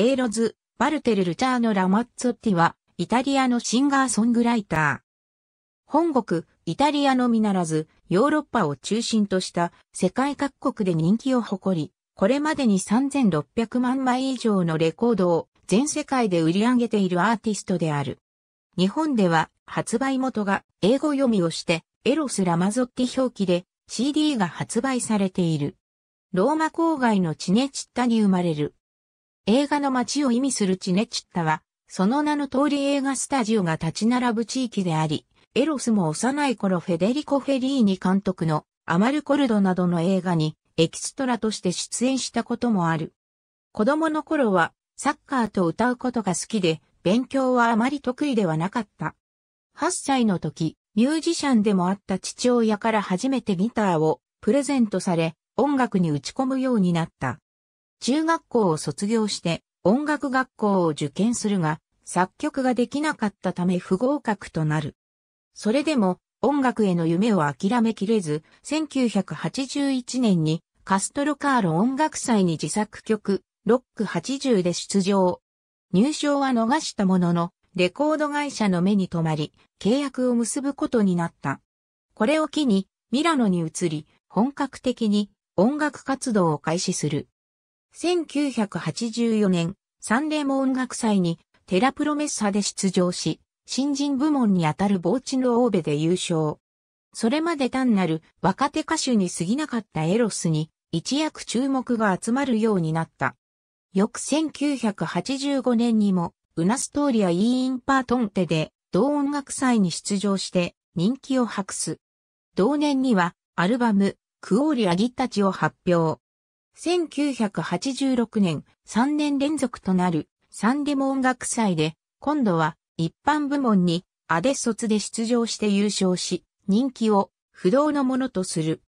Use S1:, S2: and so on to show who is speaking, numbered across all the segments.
S1: エーロズ、バルテル・ルチャーノ・ラマッツォッティは、イタリアのシンガーソングライター。本国、イタリアのみならず、ヨーロッパを中心とした世界各国で人気を誇り、これまでに3600万枚以上のレコードを全世界で売り上げているアーティストである。日本では発売元が英語読みをしてエロス・ラマゾッティ表記で CD が発売されている。ローマ郊外のチネチッタに生まれる。映画の街を意味するチネチッタはその名の通り映画スタジオが立ち並ぶ地域であり、エロスも幼い頃フェデリコ・フェリーニ監督のアマルコルドなどの映画にエキストラとして出演したこともある。子供の頃はサッカーと歌うことが好きで、勉強はあまり得意ではなかった。8歳の時、ミュージシャンでもあった父親から初めてギターをプレゼントされ、音楽に打ち込むようになった。中学校を卒業して音楽学校を受験するが、作曲ができなかったため不合格となる。それでも音楽への夢を諦めきれず、1981年にカストロカーロ音楽祭に自作曲、ロック80で出場。入賞は逃したものの、レコード会社の目に留まり、契約を結ぶことになった。これを機に、ミラノに移り、本格的に音楽活動を開始する。1984年、サンレーモ音楽祭にテラプロメッサで出場し、新人部門にあたる防地のオーベで優勝。それまで単なる若手歌手に過ぎなかったエロスに一躍注目が集まるようになった。翌1985年にも、ウナストーリア・イーインパートンテで同音楽祭に出場して人気を博す。同年にはアルバムクオーリアギッタチを発表。1986年3年連続となるサンデモ音楽祭で今度は一般部門にアデ卒で出場して優勝し人気を不動のものとする。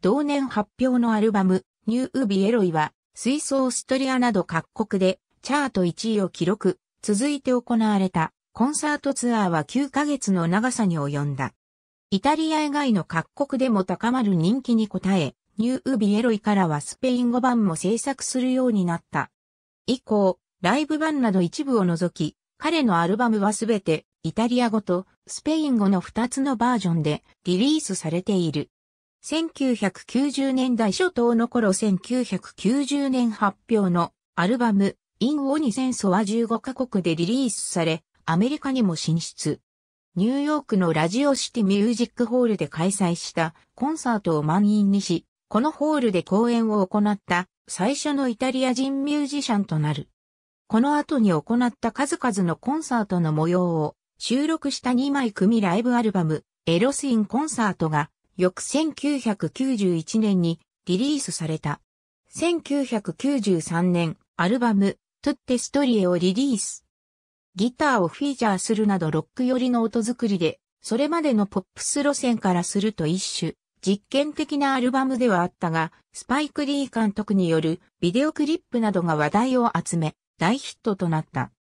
S1: 同年発表のアルバムニューウビエロイはスイスオーストリアなど各国でチャート1位を記録。続いて行われたコンサートツアーは9ヶ月の長さに及んだ。イタリア以外の各国でも高まる人気に応え、ニューウビエロイからはスペイン語版も制作するようになった。以降、ライブ版など一部を除き、彼のアルバムはすべてイタリア語とスペイン語の2つのバージョンでリリースされている。1990年代初頭の頃1990年発表のアルバムイン・オニ戦争は15カ国でリリースされ、アメリカにも進出。ニューヨークのラジオシティミュージックホールで開催したコンサートを満員にし、このホールで公演を行った最初のイタリア人ミュージシャンとなる。この後に行った数々のコンサートの模様を収録した2枚組ライブアルバムエロスインコンサートが翌1991年にリリースされた。1993年アルバムトゥッテストリエをリリース。ギターをフィーチャーするなどロック寄りの音作りで、それまでのポップス路線からすると一種、実験的なアルバムではあったが、スパイク・リー監督によるビデオクリップなどが話題を集め、大ヒットとなった。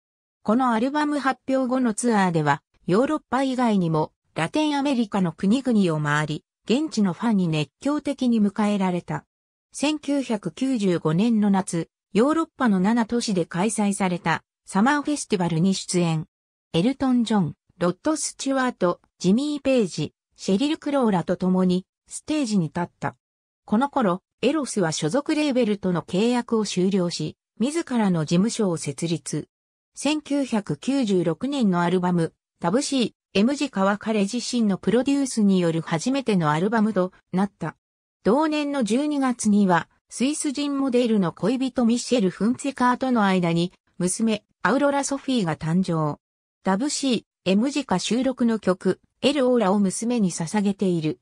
S1: このアルバム発表後のツアーでは、ヨーロッパ以外にもラテンアメリカの国々を回り、現地のファンに熱狂的に迎えられた。1995年の夏、ヨーロッパの7都市で開催されたサマーフェスティバルに出演。エルトン・ジョン、ロッド・スチュワート、ジミー・ペイジ、シェリル・クローラと共にステージに立った。この頃、エロスは所属レーベルとの契約を終了し、自らの事務所を設立。1996年のアルバム、タブシー、M 字川彼自身のプロデュースによる初めてのアルバムとなった。同年の12月には、スイス人モデルの恋人ミシェル・フンツェカーとの間に、娘、アウロラ・ソフィーが誕生。ダブ C、M 字カ収録の曲、エル・オーラを娘に捧げている。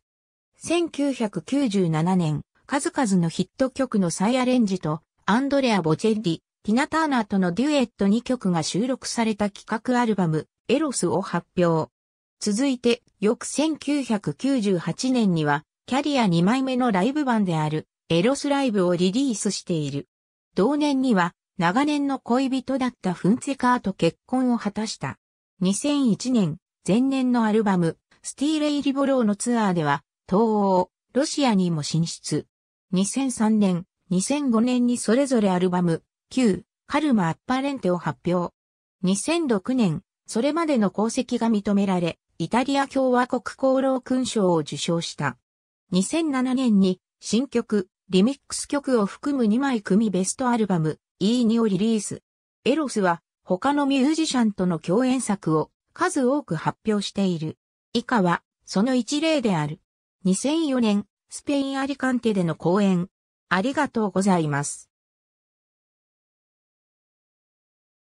S1: 1997年、数々のヒット曲の再アレンジと、アンドレア・ボチェッリ、ティナ・ターナーとのデュエット2曲が収録された企画アルバム、エロスを発表。続いて、翌1998年には、キャリア2枚目のライブ版である、エロスライブをリリースしている。同年には長年の恋人だったフンツェカーと結婚を果たした。2001年、前年のアルバム、スティーレイ・リボローのツアーでは、東欧、ロシアにも進出。2003年、2005年にそれぞれアルバム、旧、カルマ・アッパレンテを発表。2006年、それまでの功績が認められ、イタリア共和国功労勲章を受章した。2007年に新曲、リミックス曲を含む2枚組ベストアルバム E2 をリリース。エロスは他のミュージシャンとの共演作を数多く発表している。以下はその一例である。2004年、スペインアリカンテでの講演。ありがとうございます。